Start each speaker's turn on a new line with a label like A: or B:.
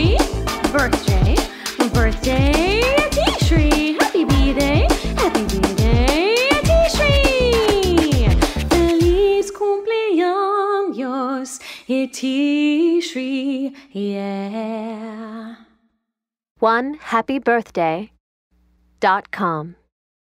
A: tree, birthday, birthday, tea tree. Happy birthday, happy birthday, Itishri. Feliz cumpleaños, Itishri, yeah.
B: One happy birthday dot com.